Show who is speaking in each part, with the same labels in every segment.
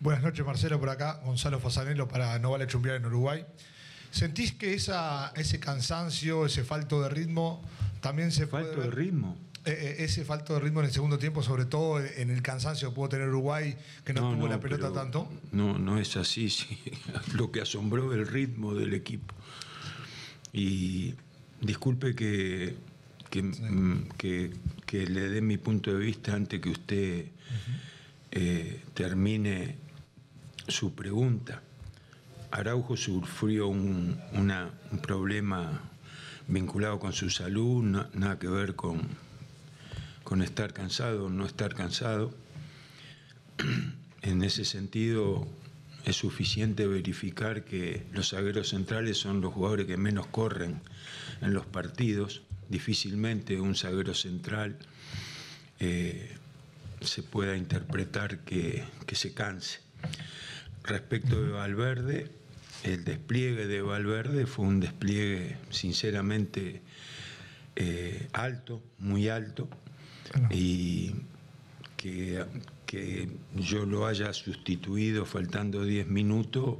Speaker 1: Buenas noches, Marcelo, por acá. Gonzalo Fasanelo para No Vale Chumbear en Uruguay. ¿Sentís que esa, ese cansancio, ese falto de ritmo, también se
Speaker 2: ¿Falto
Speaker 1: puede
Speaker 2: de ritmo?
Speaker 1: Eh, eh, ese falto de ritmo en el segundo tiempo, sobre todo en el cansancio que pudo tener Uruguay, que no, tuvo la pelota tanto.
Speaker 2: No, no es así. sí. Lo que asombró el ritmo del equipo. Y disculpe que, que, mm, que- que le dé mi punto de vista antes que usted eh, termine su pregunta. Araujo sufrió un, un problema vinculado con su salud, na- nada que ver con, con estar cansado o no estar cansado. En ese sentido, es suficiente verificar que los zagueros centrales son los jugadores que menos corren en los partidos. Difícilmente un zaguero central eh, se pueda interpretar que, que se canse. Respecto de Valverde, el despliegue de Valverde fue un despliegue sinceramente eh, alto, muy alto, y que, que yo lo haya sustituido faltando 10 minutos,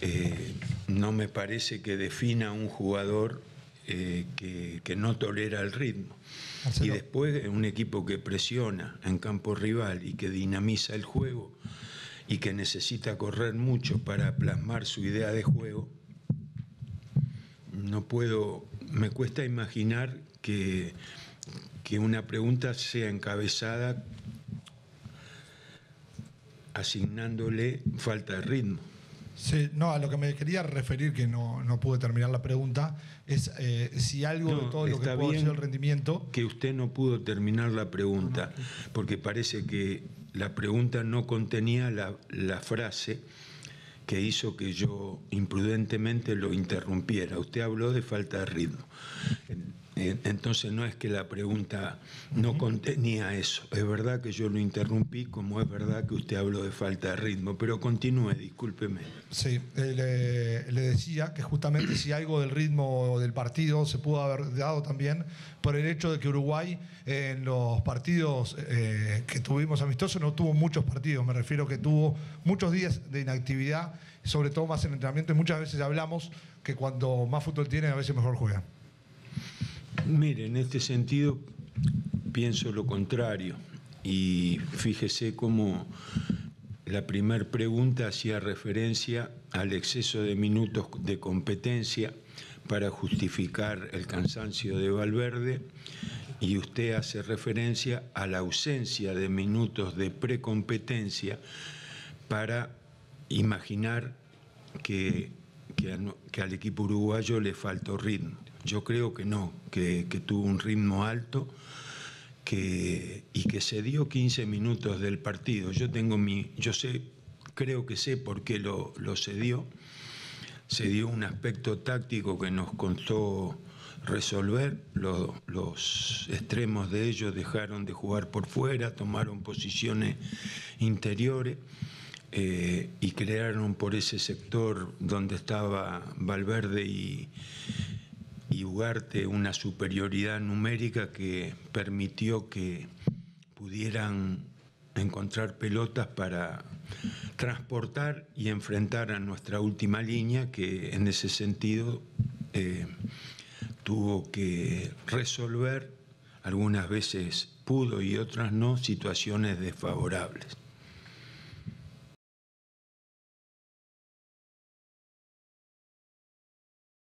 Speaker 2: eh, no me parece que defina un jugador eh, que, que no tolera el ritmo.
Speaker 1: Marcelo.
Speaker 2: Y después un equipo que presiona en campo rival y que dinamiza el juego y que necesita correr mucho para plasmar su idea de juego, no puedo, me cuesta imaginar que, que una pregunta sea encabezada asignándole falta de ritmo.
Speaker 1: Sí, no, a lo que me quería referir, que no, no pude terminar la pregunta, es eh, si algo
Speaker 2: No,
Speaker 1: de todo lo que
Speaker 2: bien.
Speaker 1: ser el rendimiento.
Speaker 2: que usted no pudo terminar la pregunta, porque parece que la pregunta no contenía la, frase que hizo que yo imprudentemente lo interrumpiera. Usted habló de falta de ritmo. Eh, Entonces no es que la pregunta no contenía eso. Es verdad que yo lo interrumpí, como es verdad que usted habló de falta de ritmo, pero continúe, discúlpeme.
Speaker 1: Sí, eh, le, le decía que justamente si algo del ritmo del partido se pudo haber dado también por el hecho de que Uruguay eh, en los partidos eh, que tuvimos amistosos no tuvo muchos partidos, me refiero que tuvo muchos días de inactividad, sobre todo más en entrenamiento y muchas veces hablamos que cuando más fútbol tiene a veces mejor juega.
Speaker 2: Mire, en este sentido pienso lo contrario y fíjese cómo la primera pregunta hacía referencia al exceso de minutos de competencia para justificar el cansancio de Valverde y usted hace referencia a la ausencia de minutos de precompetencia para imaginar que, que, que al equipo uruguayo le faltó ritmo. Yo creo que no, que, que tuvo un ritmo alto que, y que se dio 15 minutos del partido. Yo tengo mi, yo sé, creo que sé por qué lo, lo cedió. Se dio un aspecto táctico que nos costó resolver. Los, los extremos de ellos dejaron de jugar por fuera, tomaron posiciones interiores eh, y crearon por ese sector donde estaba Valverde y, y Ugarte una superioridad numérica que permitió que pudieran encontrar pelotas para transportar y enfrentar a nuestra última línea que en ese sentido eh, tuvo que resolver, algunas veces pudo y otras no, situaciones desfavorables.